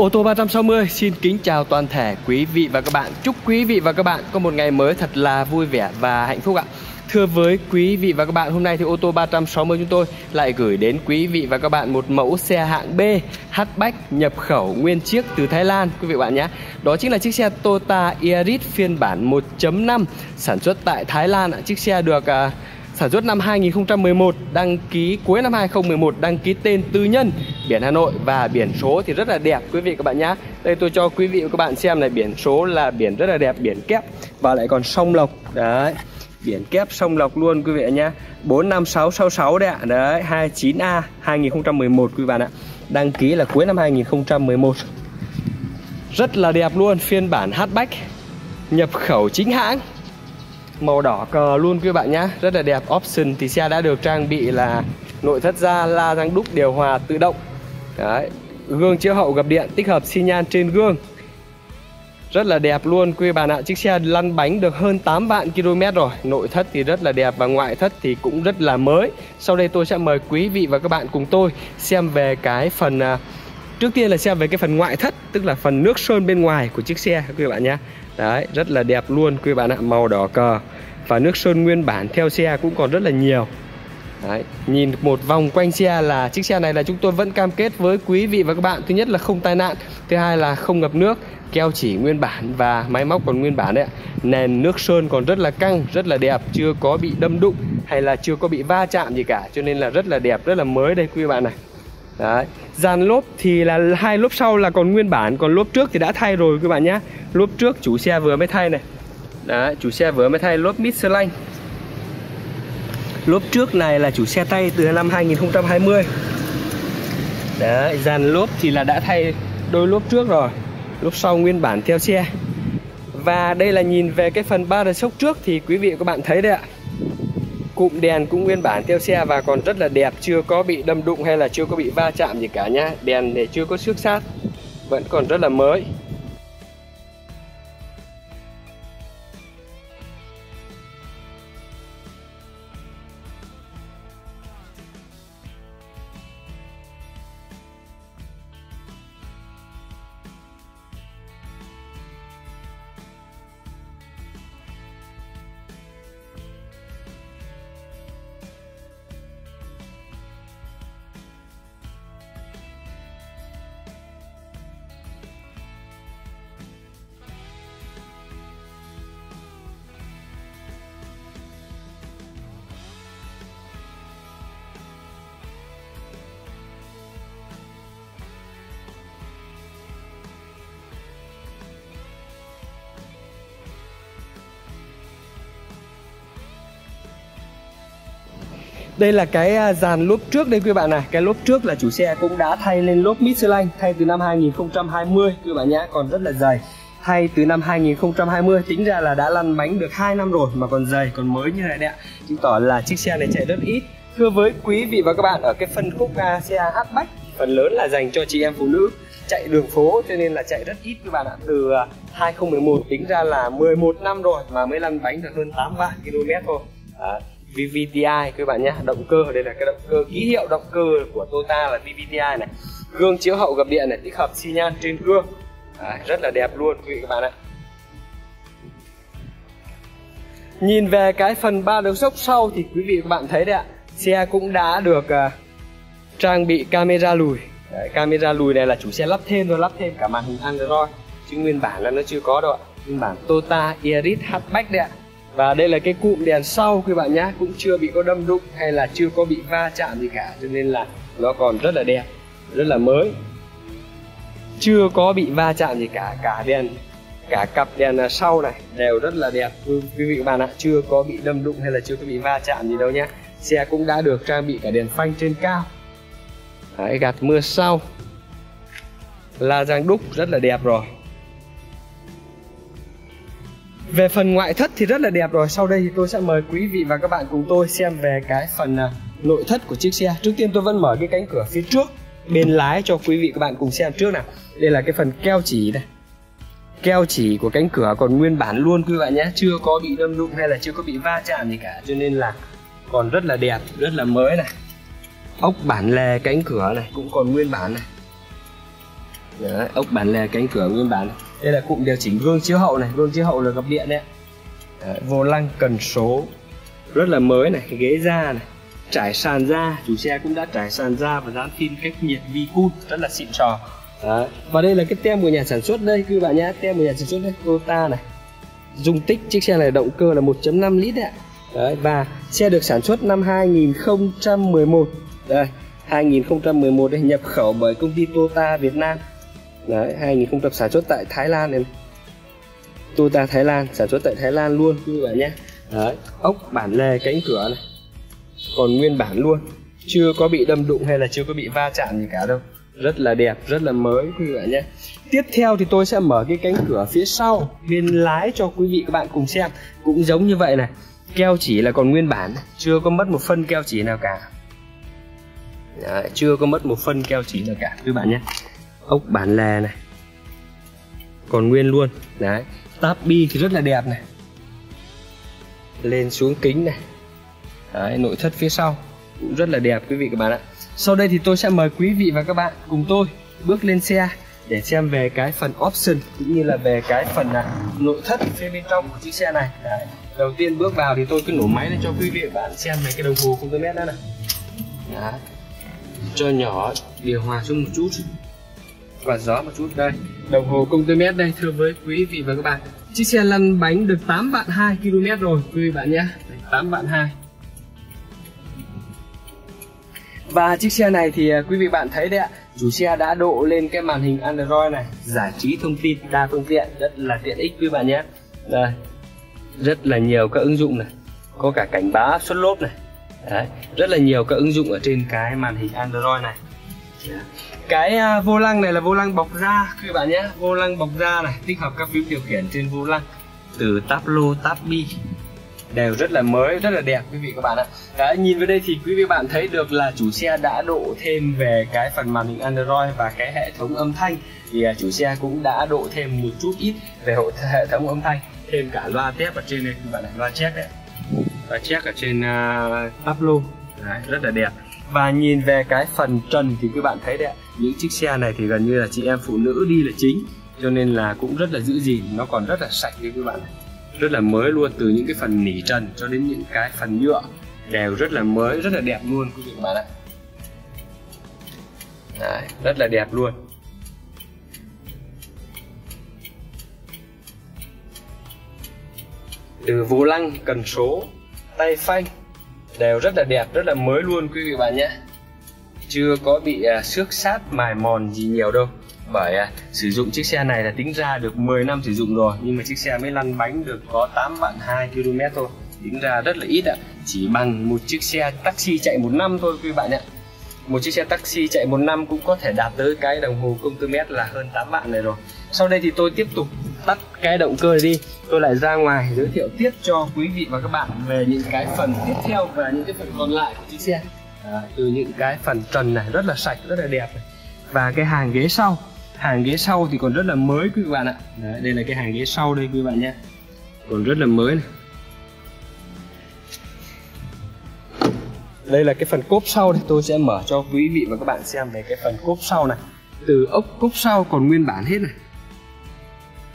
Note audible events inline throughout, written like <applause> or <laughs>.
Ô tô 360 xin kính chào toàn thể quý vị và các bạn Chúc quý vị và các bạn có một ngày mới thật là vui vẻ và hạnh phúc ạ Thưa với quý vị và các bạn, hôm nay thì ô tô 360 chúng tôi lại gửi đến quý vị và các bạn một mẫu xe hạng B hatchback nhập khẩu nguyên chiếc từ Thái Lan quý vị và bạn nhé. Đó chính là chiếc xe Toyota Yaris phiên bản 1.5 sản xuất tại Thái Lan. ạ. Chiếc xe được uh, sản xuất năm 2011, đăng ký cuối năm 2011, đăng ký tên tư nhân, biển Hà Nội và biển số thì rất là đẹp quý vị các bạn nhé. Đây tôi cho quý vị và các bạn xem này, biển số là biển rất là đẹp, biển kép và lại còn sông Lộc. Đấy biển kép sông Lộc luôn quý vị nhé 45666 đấy ạ. Đấy 29A 2011 quý bạn ạ. Đăng ký là cuối năm 2011 rất là đẹp luôn phiên bản hatchback nhập khẩu chính hãng màu đỏ cờ luôn quý bạn nhé rất là đẹp. Option thì xe đã được trang bị là nội thất da la răng đúc, điều hòa, tự động. Đấy. Gương chiếu hậu gập điện, tích hợp xi nhan trên gương. Rất là đẹp luôn quý bạn ạ. Chiếc xe lăn bánh được hơn 8 vạn km rồi. Nội thất thì rất là đẹp và ngoại thất thì cũng rất là mới. Sau đây tôi sẽ mời quý vị và các bạn cùng tôi Xem về cái phần à, Trước tiên là xem về cái phần ngoại thất, Tức là phần nước sơn bên ngoài của chiếc xe quý bạn nhé Đấy rất là đẹp luôn quý bạn ạ Màu đỏ cờ. Và nước sơn nguyên bản theo xe cũng còn rất là nhiều. Đấy, nhìn một vòng quanh xe là chiếc xe này là chúng tôi vẫn cam kết với quý vị và các bạn. Thứ nhất là không tai nạn Thứ hai là không ngập nước Keo chỉ nguyên bản và máy móc còn nguyên bản đấy Nền nước sơn còn rất là căng, rất là đẹp Chưa có bị đâm đụng hay là chưa có bị va chạm gì cả Cho nên là rất là đẹp, rất là mới đây quý bạn này. Đấy. Dàn lốp thì là hai lốp sau là còn nguyên bản Còn lốp trước thì đã thay rồi các bạn nhé. Lốp trước chủ xe vừa mới thay này. Đấy, chủ xe vừa mới thay lốp Michelin Lốp trước này là chủ xe tay từ năm 2020 Đấy, dàn lốp thì là đã thay đôi lốp trước rồi. Lốp sau nguyên bản theo xe. Và đây là nhìn về cái phần ba đời sốc trước thì quý vị các bạn thấy đấy ạ. Cụm đèn cũng nguyên bản theo xe và còn rất là đẹp, Chưa có bị đâm đụng hay là chưa có bị va chạm gì cả nhá. Đèn để chưa có xước sát Vẫn còn rất là mới. Đây là cái à, dàn lốp trước đây quý bạn này. Cái lốp trước là chủ xe cũng đã thay lên lốp Michelin Thay từ năm 2020 quý bạn nhé Còn rất là dày. Thay từ năm 2020 tính ra là đã lăn bánh được 2 năm rồi Mà còn dày còn mới như này đấy ạ. Chứng tỏ là chiếc xe này chạy rất ít. Thưa với quý vị và các bạn Ở cái phân khúc à, xe hatchback Phần lớn là dành cho chị em phụ nữ chạy đường phố cho nên là chạy rất ít các bạn ạ. Từ à, 2011 tính ra là 11 năm rồi mà mới lăn bánh được hơn 8 vạn km thôi. À, VVTi các bạn nhé. Động cơ đây là cái động cơ ký hiệu động cơ của Toyota là VVTi này. Gương chiếu hậu gập điện này tích hợp xi nhan trên gương. À, rất là đẹp luôn quý vị các bạn ạ. Nhìn về cái phần ba đầu sốc sau thì quý vị các bạn thấy đấy ạ. Xe cũng đã được uh, trang bị camera lùi. Đấy, camera lùi này là chủ xe lắp thêm rồi lắp thêm cả màn hình Android. Chứ nguyên bản là nó chưa có đâu ạ. Nguyên bản Toyota Yaris hatchback đấy ạ và đây là cái cụm đèn sau quý bạn nhé cũng chưa bị có đâm đụng hay là chưa có bị va chạm gì cả cho nên là nó còn rất là đẹp rất là mới. Chưa có bị va chạm gì cả cả đèn cả cặp đèn sau này đều rất là đẹp. Quý vị bạn ạ chưa có bị đâm đụng hay là chưa có bị va chạm gì đâu nhé. Xe cũng đã được trang bị cả đèn phanh trên cao. Đấy, gạt mưa sau. La răng đúc rất là đẹp rồi về phần ngoại thất thì rất là đẹp rồi. Sau đây thì tôi sẽ mời quý vị và các bạn cùng tôi xem về cái phần à, nội thất của chiếc xe. Trước tiên tôi vẫn mở cái cánh cửa phía trước Bên lái cho quý vị các bạn cùng xem trước nào. Đây là cái phần keo chỉ này Keo chỉ của cánh cửa còn nguyên bản luôn quý bạn nhé. Chưa có bị đâm đụng hay là chưa có bị va chạm gì cả. Cho nên là còn rất là đẹp, rất là mới này. Ốc bản lề cánh cửa này cũng còn nguyên bản này. Đấy, ốc bản lề cánh cửa nguyên bản đây là cụm điều chỉnh gương chiếu hậu này gương chiếu hậu là gập điện đấy, đấy vô lăng cần số. Rất là mới này ghế da này trải sàn da chủ xe cũng đã trải sàn da và dán phim cách nhiệt vi cun rất là xịn sò. Đấy. và đây là cái tem của nhà sản xuất đây các bạn nhé tem của nhà sản xuất đây Toyota này. Dung tích chiếc xe này động cơ là 1.5 lít đấy, Đấy, và xe được sản xuất năm 2011 đây 2011 đây nhập khẩu bởi công ty Toyota Việt Nam. Đấy, 2000 sản xuất tại Thái Lan em. Toyota Thái Lan sản xuất tại Thái Lan luôn quý bạn nhé. Đấy, ốc bản lề cánh cửa này. Còn nguyên bản luôn. Chưa có bị đâm đụng hay là chưa có bị va chạm gì cả đâu. Rất là đẹp rất là mới quý vị nhé. Tiếp theo thì tôi sẽ mở cái cánh cửa phía sau bên lái cho quý vị các bạn cùng xem. Cũng giống như vậy này keo chỉ là còn nguyên bản chưa có mất một phân keo chỉ nào cả. Đấy, chưa có mất một phân keo chỉ nào cả quý bạn nhé ốc bản lề này. Còn nguyên luôn. Đấy. Táp bi thì rất là đẹp này. Lên xuống kính này. Đấy, nội thất phía sau. Cũng rất là đẹp quý vị các bạn ạ. Sau đây thì tôi sẽ mời quý vị và các bạn cùng tôi bước lên xe để xem về cái phần option cũng như là về cái phần là nội thất phía bên trong của chiếc xe này. Đấy. đầu tiên bước vào thì tôi cứ nổ máy lên cho quý vị và bạn xem về cái đồng hồ không mét đó này. Đấy. cho nhỏ điều hòa xuống một chút và gió một chút đây. Đồng hồ công tơ mét đây thưa với quý vị và các bạn. Chiếc xe lăn bánh được 8 vạn 2 km rồi quý vị bạn nhé. 8 vạn 2 và chiếc xe này thì à, quý vị bạn thấy đấy ạ. Chủ xe đã độ lên cái màn hình Android này giải trí thông tin đa phương tiện rất là tiện ích quý bạn nhé. Đây rất là nhiều các ứng dụng này. Có cả cảnh báo xuất lốp này. Đấy, rất là nhiều các ứng dụng ở trên cái màn hình Android này cái uh, vô lăng này là vô lăng bọc da. Quý bạn nhé vô lăng bọc da này tích hợp các phím điều khiển trên vô lăng. Từ tab lô tab bi. Đều rất là mới rất là đẹp quý vị các bạn ạ. Đấy, nhìn vào đây thì quý vị bạn thấy được là chủ xe đã độ thêm về cái phần màn hình Android và cái hệ thống âm thanh. Thì uh, chủ xe cũng đã độ thêm một chút ít về <laughs> hệ thống âm thanh. Thêm cả loa tép ở trên đây quý bạn này loa check đấy. Loa check ở trên à, uh, Pablo đấy, rất là đẹp và nhìn về cái phần trần thì các bạn thấy đấy những chiếc xe này thì gần như là chị em phụ nữ đi là chính. Cho nên là cũng rất là giữ gìn nó còn rất là sạch như các bạn rất là mới luôn từ những cái phần nỉ trần cho đến những cái phần nhựa. Đều rất là mới rất là đẹp luôn quý vị các bạn ạ. Đấy, rất là đẹp luôn. Từ vô lăng cần số tay phanh đều rất là đẹp rất là mới luôn quý vị bạn nhé. Chưa có bị à, xước sát mài mòn gì nhiều đâu. Bởi à, sử dụng chiếc xe này là tính ra được 10 năm sử dụng rồi nhưng mà chiếc xe mới lăn bánh được có 8 vạn 2 km thôi. Tính ra rất là ít ạ. Chỉ bằng một chiếc xe taxi chạy một năm thôi quý bạn ạ một chiếc xe taxi chạy một năm cũng có thể đạt tới cái đồng hồ công tơ mét là hơn 8 vạn này rồi. Sau đây thì tôi tiếp tục tắt cái động cơ đi. Tôi lại ra ngoài giới thiệu tiếp cho quý vị và các bạn về những cái phần tiếp theo và những cái phần còn lại của chiếc xe. À, từ những cái phần trần này rất là sạch rất là đẹp này. và cái hàng ghế sau. Hàng ghế sau thì còn rất là mới quý bạn ạ. Đấy, đây là cái hàng ghế sau đây quý bạn nhé. Còn rất là mới này. Đây là cái phần cốp sau thì tôi sẽ mở cho quý vị và các bạn xem về cái phần cốp sau này. Từ ốc cốp sau còn nguyên bản hết này.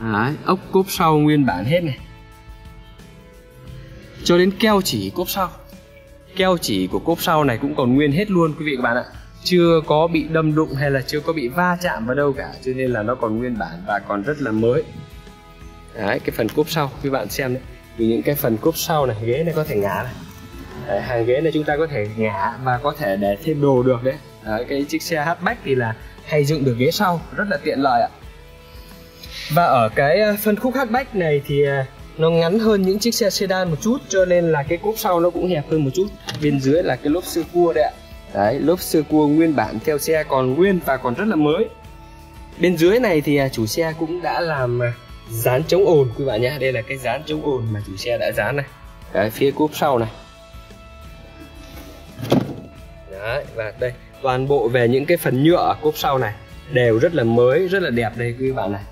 Đấy, ốc cốp sau nguyên bản hết này. Cho đến keo chỉ cốp sau. Keo chỉ của cốp sau này cũng còn nguyên hết luôn quý vị các bạn ạ. Chưa có bị đâm đụng hay là chưa có bị va chạm vào đâu cả cho nên là nó còn nguyên bản và còn rất là mới. Đấy cái phần cốp sau quý bạn xem đấy. Vì những cái phần cốp sau này ghế này có thể ngả này. Đấy, hàng ghế này chúng ta có thể ngả và có thể để thêm đồ được đấy, đấy cái chiếc xe hatchback thì là hay dựng được ghế sau rất là tiện lợi ạ và ở cái ờ, phân khúc hatchback này thì ờ, nó ngắn hơn những chiếc xe sedan một chút, cho nên là cái cốp sau nó cũng hẹp hơn một chút. Bên dưới là cái lốp sơ cua đấy ạ. Đấy lốp sơ cua nguyên bản theo xe còn nguyên và còn rất là mới. Bên dưới này thì ờ, chủ xe cũng đã làm dán chống ồn quý bạn nhé. Đây là cái dán chống ồn mà chủ xe đã dán này. Đấy, phía cốp sau này. Đấy, và đây, toàn bộ về những cái phần nhựa ở cốp sau này. Đều rất là mới, rất là đẹp đây quý bạn này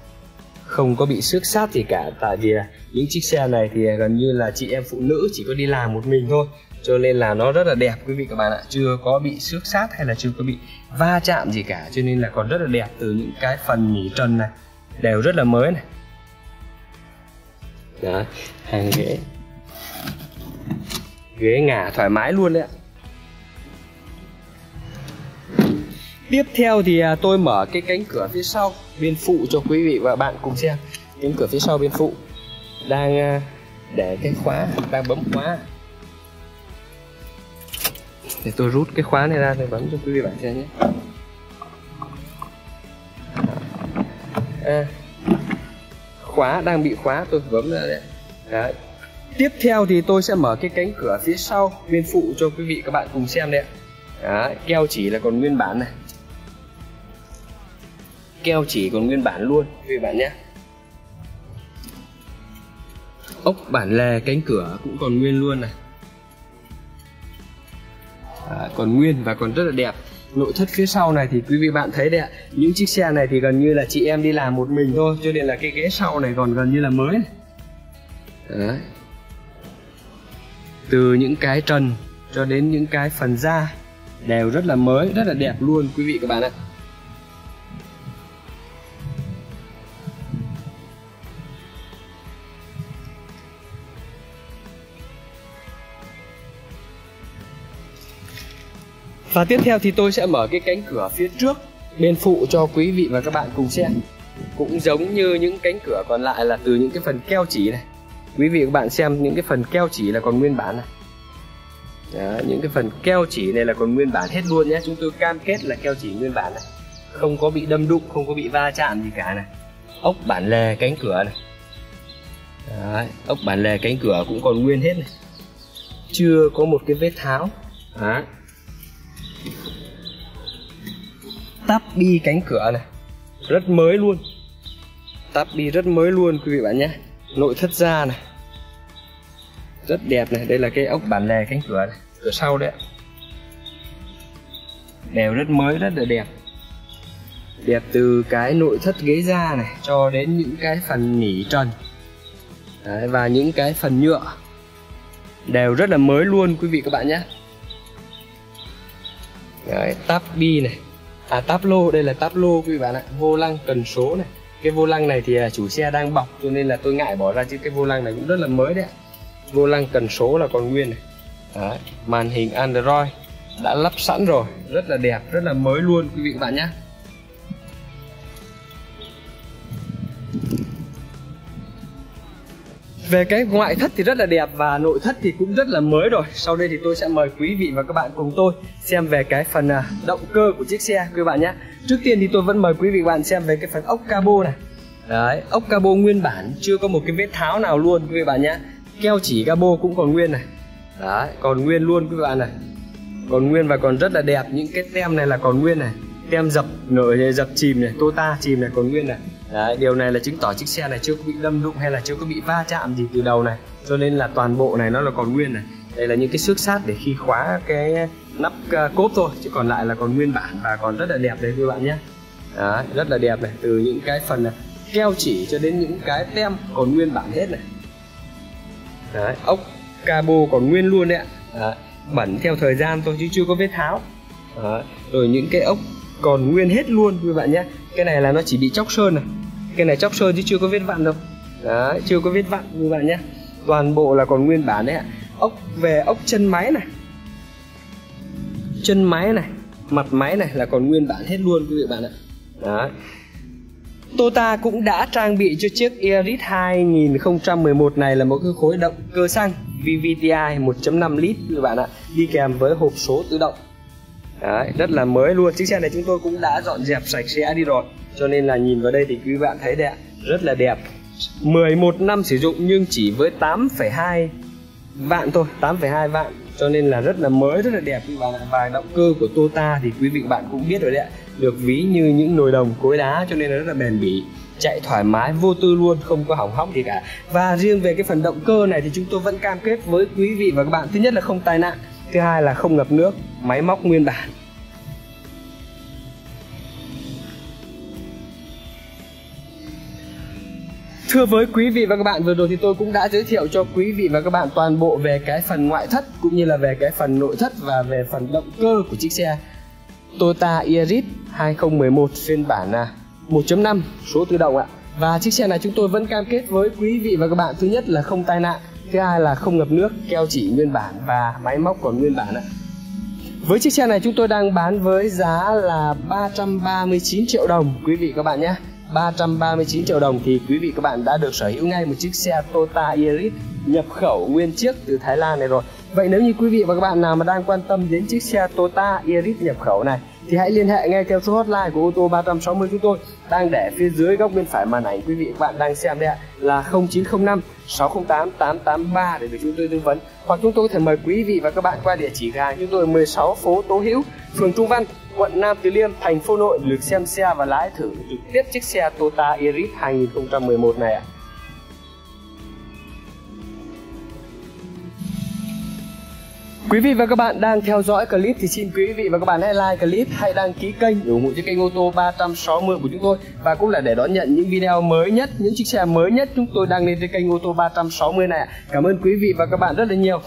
không có bị xước sát gì cả. Tại vì những chiếc xe này thì gần như là chị em phụ nữ chỉ có đi làm một mình thôi. Cho nên là nó rất là đẹp, quý vị các bạn ạ. Chưa có bị xước sát hay là chưa có bị va chạm gì cả. Cho nên là còn rất là đẹp từ những cái phần nhỉ trần này. Đều rất là mới này. Đó hàng ghế. Ghế ngả thoải mái luôn đấy ạ. Tiếp theo thì à, tôi mở cái cánh cửa phía sau bên phụ cho quý vị và bạn cùng xem. Cánh cửa phía sau bên phụ đang à, để cái khóa đang bấm khóa. Để tôi rút cái khóa này ra để bấm cho quý vị bạn xem nhé. À, khóa đang bị khóa tôi bấm ra đấy đấy. Tiếp theo thì tôi sẽ mở cái cánh cửa phía sau bên phụ cho quý vị các bạn cùng xem đấy Đấy, keo chỉ là còn nguyên bản này keo chỉ còn nguyên bản luôn. Quý vị bạn nhé. Ốc bản lề cánh cửa cũng còn nguyên luôn này. À, còn nguyên và còn rất là đẹp. Nội thất phía sau này thì quý vị bạn thấy đấy ạ. Những chiếc xe này thì gần như là chị em đi làm một mình thôi cho nên là cái ghế sau này còn gần như là mới này. Đấy. từ những cái trần cho đến những cái phần da đều rất là mới rất là đẹp luôn quý vị các bạn ạ. Và tiếp theo thì tôi sẽ mở cái cánh cửa phía trước bên phụ cho quý vị và các bạn cùng xem. Cũng giống như những cánh cửa còn lại là từ những cái phần keo chỉ này. Quý vị và các bạn xem những cái phần keo chỉ là còn nguyên bản này. Đó, những cái phần keo chỉ này là còn nguyên bản hết luôn nhé. Chúng tôi cam kết là keo chỉ nguyên bản này. Không có bị đâm đụng, không có bị va chạm gì cả này. Ốc bản lề cánh cửa này. Đấy, ốc bản lề cánh cửa cũng còn nguyên hết này. Chưa có một cái vết tháo. Đấy Táp bi cánh cửa này. Rất mới luôn. Táp bi rất mới luôn quý vị bạn nhé. Nội thất da này. Rất đẹp này. Đây là cái ốc bản lề cánh cửa này. Cửa sau đấy đều rất mới rất là đẹp. Đẹp từ cái nội thất ghế da này cho đến những cái phần nỉ trần. Đấy, và những cái phần nhựa. Đều rất là mới luôn quý vị các bạn nhé. Đấy, tab bi này à táp lô đây là táp lô quý vị bạn ạ. Vô lăng cần số này. Cái vô lăng này thì à, chủ xe đang bọc cho nên là tôi ngại bỏ ra chứ cái vô lăng này cũng rất là mới đấy vô lăng cần số là còn nguyên này. Đấy, màn hình android đã lắp sẵn rồi rất là đẹp rất là mới luôn quý vị các bạn nhé Về cái ngoại thất thì rất là đẹp và nội thất thì cũng rất là mới rồi. Sau đây thì tôi sẽ mời quý vị và các bạn cùng tôi xem về cái phần à, động cơ của chiếc xe quý bạn nhé. Trước tiên thì tôi vẫn mời quý vị và bạn xem về cái phần ốc cabo này. Đấy, ốc cabo nguyên bản chưa có một cái vết tháo nào luôn quý vị bạn nhé. Keo chỉ cabo cũng còn nguyên này. Đấy, còn nguyên luôn quý bạn này. Còn nguyên và còn rất là đẹp Những cái tem này là còn nguyên này. Tem dập nổi dập chìm này, tota chìm này còn nguyên này. Đấy, điều này là chứng tỏ chiếc xe này chưa có bị đâm đụng hay là chưa có bị va chạm gì từ đầu này. Cho nên là toàn bộ này nó là còn nguyên này. Đây là những cái xước sát để khi khóa cái nắp à, cốp thôi chứ còn lại là còn nguyên bản và còn rất là đẹp đấy các bạn nhé. Đấy, rất là đẹp này từ những cái phần này, keo chỉ cho đến những cái tem còn nguyên bản hết này. Đấy, ốc cabo còn nguyên luôn đấy ạ. Đấy, bẩn theo thời gian thôi chứ chưa có vết tháo Đấy, rồi những cái ốc còn nguyên hết luôn quý bạn nhé. Cái này là nó chỉ bị chóc sơn này. Cái này chóc sơn chứ chưa có vết vặn đâu. Đấy, chưa có vết vặn quý bạn nhé. Toàn bộ là còn nguyên bản đấy ạ. Ốc, về ốc chân máy này. Chân máy này, mặt máy này là còn nguyên bản hết luôn quý vị bạn ạ. Đấy. Tota cũng đã trang bị cho chiếc Yaris 2011 này là một cái khối động cơ xăng VVTi 1.5 lít quý bạn ạ. Đi kèm với hộp số tự động. Đấy, rất là mới luôn. Chiếc xe này chúng tôi cũng đã dọn dẹp sạch sẽ đi rồi. Cho nên là nhìn vào đây thì quý bạn thấy đẹp rất là đẹp. 11 năm sử dụng nhưng chỉ với 8,2 vạn thôi 8,2 vạn. Cho nên là rất là mới rất là đẹp. Quý bạn và động cơ của Tota thì quý vị bạn cũng biết rồi đấy ạ. Được ví như những nồi đồng cối đá cho nên là rất là bền bỉ chạy thoải mái vô tư luôn không có hỏng hóc gì cả. Và riêng về cái phần động cơ này thì chúng tôi vẫn cam kết với quý vị và các bạn. Thứ nhất là không tai nạn thứ hai là không ngập nước máy móc nguyên bản Thưa với quý vị và các bạn, vừa rồi thì tôi cũng đã giới thiệu cho quý vị và các bạn toàn bộ về cái phần ngoại thất cũng như là về cái phần nội thất và về phần động cơ của chiếc xe Toyota Yaris 2011 phiên bản là 1.5 số tự động ạ. Và chiếc xe này chúng tôi vẫn cam kết với quý vị và các bạn thứ nhất là không tai nạn, thứ hai là không ngập nước, keo chỉ nguyên bản và máy móc còn nguyên bản ạ. Với chiếc xe này chúng tôi đang bán với giá là 339 triệu đồng quý vị các bạn nhé. 339 triệu đồng thì quý vị các bạn đã được sở hữu ngay một chiếc xe Toyota Yaris nhập khẩu nguyên chiếc từ Thái Lan này rồi. Vậy nếu như quý vị và các bạn nào mà đang quan tâm đến chiếc xe Toyota Yaris nhập khẩu này thì hãy liên hệ ngay theo số hotline của ô tô 360 chúng tôi, đang để phía dưới góc bên phải màn ảnh, quý vị các bạn đang xem đây ạ, là 0905 608 883 để được chúng tôi tư vấn. Hoặc chúng tôi có thể mời quý vị và các bạn qua địa chỉ hàng chúng tôi 16 phố Tố Hữu, phường Trung Văn, quận Nam Từ Liêm, thành phố Nội được xem xe và lái thử trực tiếp chiếc xe Toyota Yaris 2011 này ạ. Quý vị và các bạn đang theo dõi clip thì xin quý vị và các bạn hãy like clip, hãy đăng ký kênh ủng hộ cho kênh ô tô 360 của chúng tôi và cũng là để đón nhận những video mới nhất, những chiếc xe mới nhất chúng tôi đăng lên trên kênh ô tô 360 này. Cảm ơn quý vị và các bạn rất là nhiều.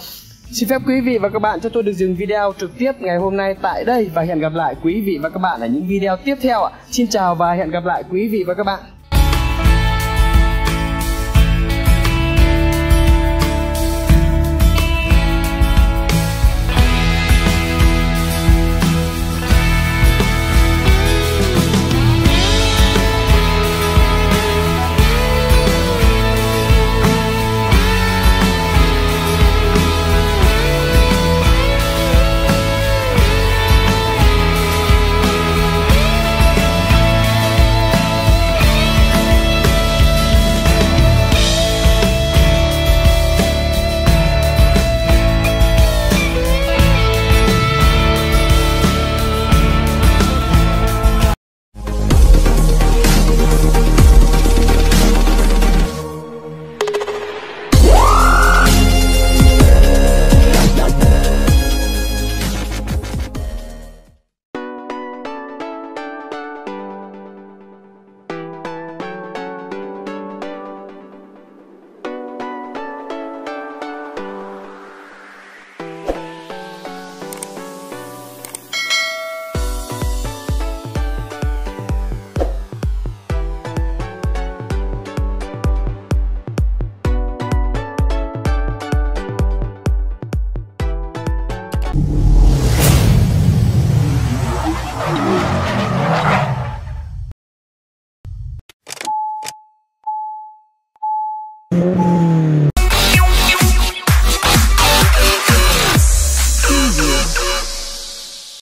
Xin phép quý vị và các bạn cho tôi được dừng video trực tiếp ngày hôm nay tại đây và hẹn gặp lại quý vị và các bạn ở những video tiếp theo ạ. Xin chào và hẹn gặp lại quý vị và các bạn.